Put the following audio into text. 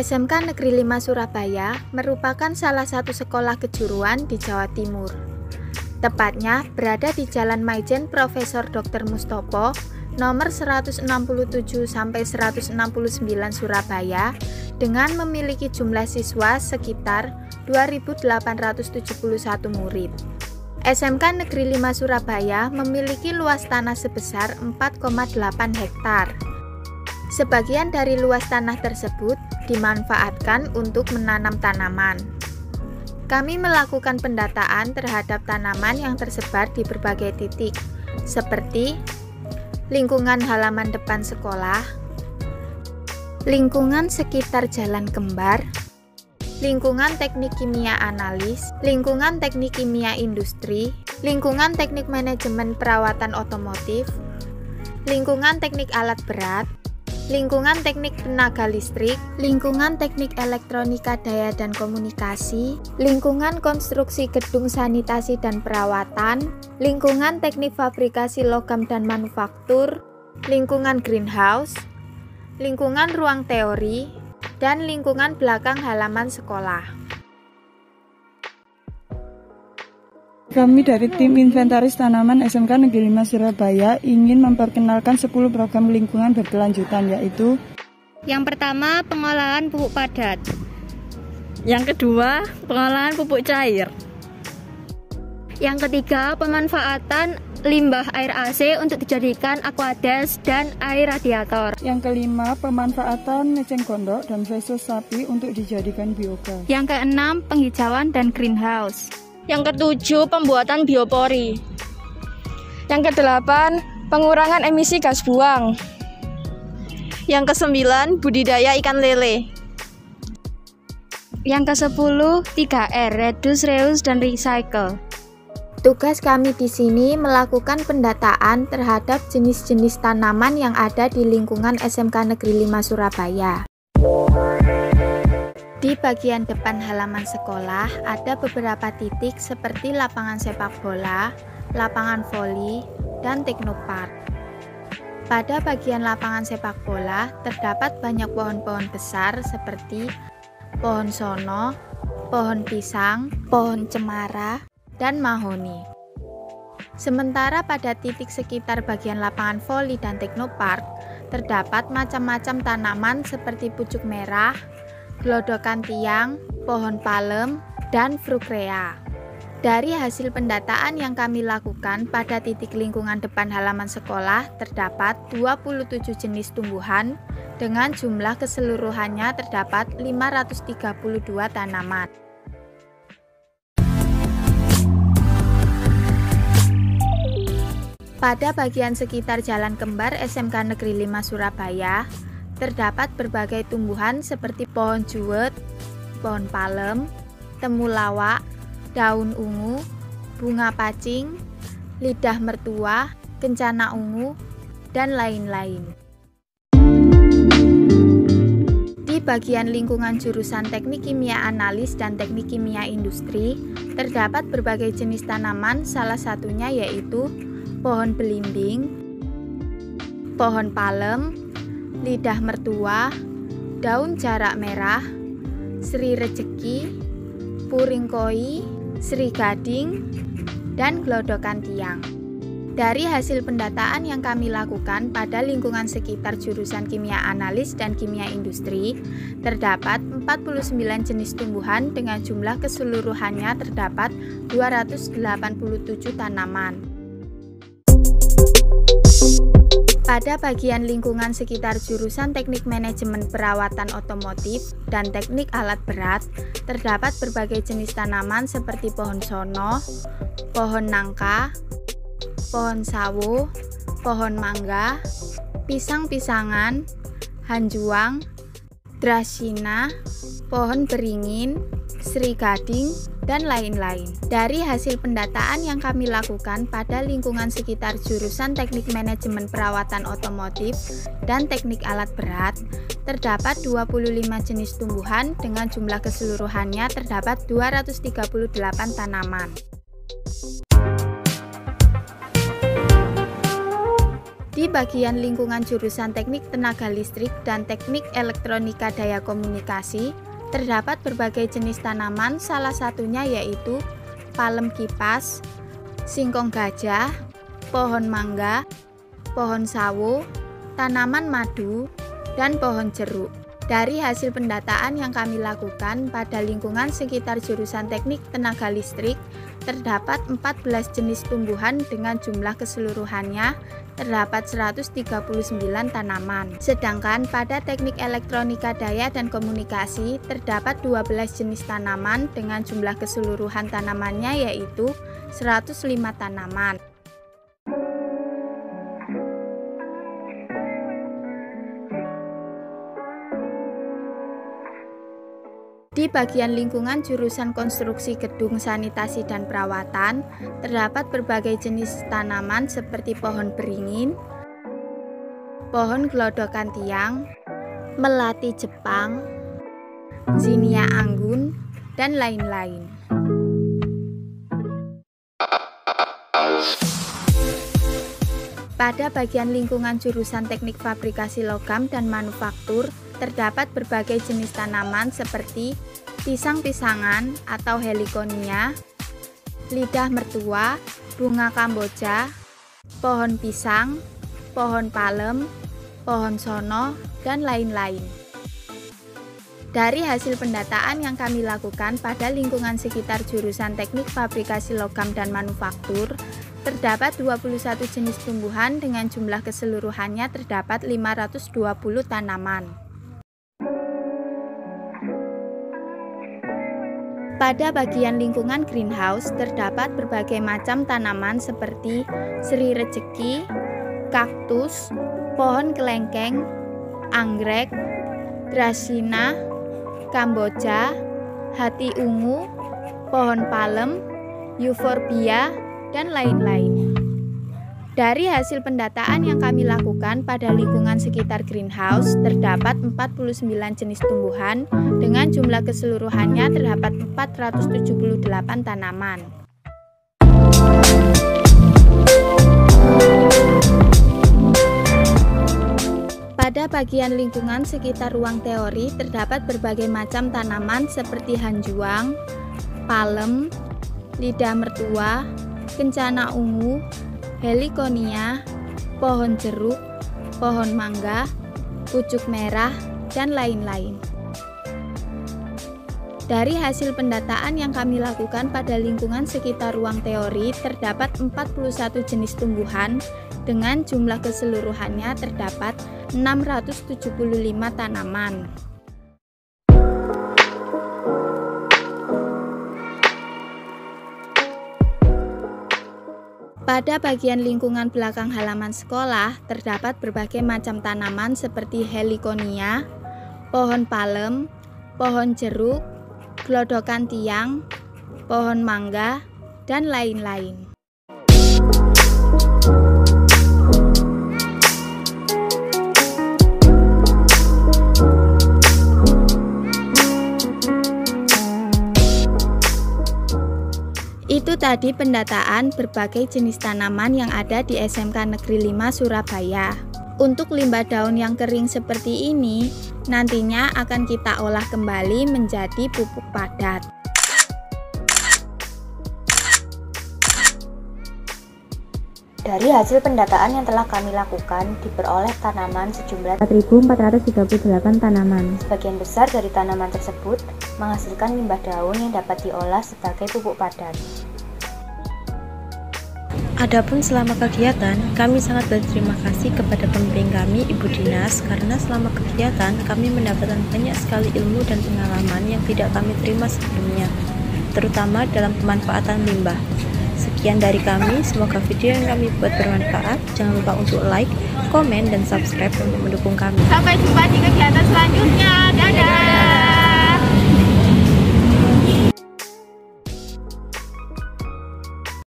SMK Negeri 5 Surabaya merupakan salah satu sekolah kejuruan di Jawa Timur. Tepatnya berada di Jalan Maijen Profesor Dr. Mustopo nomor 167 sampai 169 Surabaya dengan memiliki jumlah siswa sekitar 2.871 murid. SMK Negeri 5 Surabaya memiliki luas tanah sebesar 4,8 hektar. Sebagian dari luas tanah tersebut dimanfaatkan untuk menanam tanaman. Kami melakukan pendataan terhadap tanaman yang tersebar di berbagai titik, seperti lingkungan halaman depan sekolah, lingkungan sekitar jalan kembar, lingkungan teknik kimia analis, lingkungan teknik kimia industri, lingkungan teknik manajemen perawatan otomotif, lingkungan teknik alat berat, lingkungan teknik tenaga listrik, lingkungan teknik elektronika daya dan komunikasi, lingkungan konstruksi gedung sanitasi dan perawatan, lingkungan teknik fabrikasi logam dan manufaktur, lingkungan greenhouse, lingkungan ruang teori, dan lingkungan belakang halaman sekolah. Kami dari tim inventaris tanaman SMK Negeri 5 Surabaya ingin memperkenalkan 10 program lingkungan berkelanjutan yaitu Yang pertama, pengolahan pupuk padat. Yang kedua, pengolahan pupuk cair. Yang ketiga, pemanfaatan limbah air AC untuk dijadikan aquades dan air radiator. Yang kelima, pemanfaatan eceng gondok dan fesus sapi untuk dijadikan biogas. Yang keenam, penghijauan dan greenhouse. Yang ketujuh, pembuatan biopori. Yang kedelapan, pengurangan emisi gas buang. Yang kesembilan, budidaya ikan lele. Yang kesepuluh, 3R, reduce, reuse, dan recycle. Tugas kami di sini melakukan pendataan terhadap jenis-jenis tanaman yang ada di lingkungan SMK Negeri 5 Surabaya. Di bagian depan halaman sekolah ada beberapa titik seperti lapangan sepak bola, lapangan voli, dan teknopark. Pada bagian lapangan sepak bola terdapat banyak pohon-pohon besar seperti pohon sono, pohon pisang, pohon cemara, dan mahoni. Sementara pada titik sekitar bagian lapangan voli dan teknopark, terdapat macam-macam tanaman seperti pucuk merah, gelodokan tiang, pohon palem, dan frukrea. Dari hasil pendataan yang kami lakukan pada titik lingkungan depan halaman sekolah, terdapat 27 jenis tumbuhan dengan jumlah keseluruhannya terdapat 532 tanaman. Pada bagian sekitar Jalan Kembar SMK Negeri 5 Surabaya, terdapat berbagai tumbuhan seperti pohon juwet, pohon palem, temulawak, daun ungu, bunga pacing, lidah mertua, kencana ungu, dan lain-lain. Di bagian lingkungan jurusan Teknik Kimia Analis dan Teknik Kimia Industri, terdapat berbagai jenis tanaman, salah satunya yaitu pohon belimbing, pohon palem, lidah mertua, daun jarak merah, sri rejeki, puring koi, sri gading, dan gelodokan tiang. Dari hasil pendataan yang kami lakukan pada lingkungan sekitar jurusan kimia analis dan kimia industri, terdapat 49 jenis tumbuhan dengan jumlah keseluruhannya terdapat 287 tanaman. Pada bagian lingkungan sekitar jurusan Teknik Manajemen Perawatan Otomotif dan Teknik Alat Berat, terdapat berbagai jenis tanaman seperti pohon sono, pohon nangka, pohon sawo, pohon mangga, pisang-pisangan, hanjuang, drasina, pohon beringin, sri gading, dan lain-lain. Dari hasil pendataan yang kami lakukan pada lingkungan sekitar jurusan Teknik Manajemen Perawatan Otomotif dan Teknik Alat Berat, terdapat 25 jenis tumbuhan dengan jumlah keseluruhannya terdapat 238 tanaman. Di bagian lingkungan jurusan Teknik Tenaga Listrik dan Teknik Elektronika Daya Komunikasi, terdapat berbagai jenis tanaman, salah satunya yaitu palem kipas, singkong gajah, pohon mangga, pohon sawo, tanaman madu, dan pohon jeruk. Dari hasil pendataan yang kami lakukan pada lingkungan sekitar jurusan Teknik Tenaga Listrik, terdapat 14 jenis tumbuhan dengan jumlah keseluruhannya terdapat 139 tanaman. Sedangkan pada teknik elektronika daya dan komunikasi terdapat 12 jenis tanaman dengan jumlah keseluruhan tanamannya yaitu 105 tanaman. Di bagian lingkungan jurusan konstruksi gedung sanitasi dan perawatan, terdapat berbagai jenis tanaman seperti pohon beringin, pohon gelodokan tiang, melati Jepang, zinia anggun, dan lain-lain. Pada bagian lingkungan jurusan teknik fabrikasi logam dan manufaktur, terdapat berbagai jenis tanaman seperti pisang-pisangan atau heliconia, lidah mertua, bunga kamboja, pohon pisang, pohon palem, pohon sono, dan lain-lain. Dari hasil pendataan yang kami lakukan pada lingkungan sekitar jurusan teknik fabrikasi logam dan manufaktur, terdapat 21 jenis tumbuhan dengan jumlah keseluruhannya terdapat 520 tanaman. Pada bagian lingkungan greenhouse terdapat berbagai macam tanaman seperti seri rejeki, kaktus, pohon kelengkeng, anggrek, drasina, kamboja, hati ungu, pohon palem, euphorbia, dan lain-lain. Dari hasil pendataan yang kami lakukan pada lingkungan sekitar greenhouse, terdapat 49 jenis tumbuhan dengan jumlah keseluruhannya terdapat 478 tanaman. Pada bagian lingkungan sekitar ruang teori terdapat berbagai macam tanaman seperti hanjuang, palem, lidah mertua, kencana ungu, heliconia, pohon jeruk, pohon mangga, pucuk merah, dan lain-lain. Dari hasil pendataan yang kami lakukan pada lingkungan sekitar ruang teori, terdapat 41 jenis tumbuhan dengan jumlah keseluruhannya terdapat 675 tanaman. Pada bagian lingkungan belakang halaman sekolah, terdapat berbagai macam tanaman seperti heliconia, pohon palem, pohon jeruk, gelodokan tiang, pohon mangga, dan lain-lain. Tadi pendataan berbagai jenis tanaman yang ada di SMK Negeri 5 Surabaya. Untuk limbah daun yang kering seperti ini, nantinya akan kita olah kembali menjadi pupuk padat. Dari hasil pendataan yang telah kami lakukan, diperoleh tanaman sejumlah 4.438 tanaman. Sebagian besar dari tanaman tersebut menghasilkan limbah daun yang dapat diolah sebagai pupuk padat. Adapun selama kegiatan, kami sangat berterima kasih kepada pembimbing kami, Ibu Dinas, karena selama kegiatan kami mendapatkan banyak sekali ilmu dan pengalaman yang tidak kami terima sebelumnya, terutama dalam pemanfaatan limbah. Sekian dari kami, semoga video yang kami buat bermanfaat. Jangan lupa untuk like, komen, dan subscribe untuk mendukung kami. Sampai jumpa di kegiatan selanjutnya. Dadah!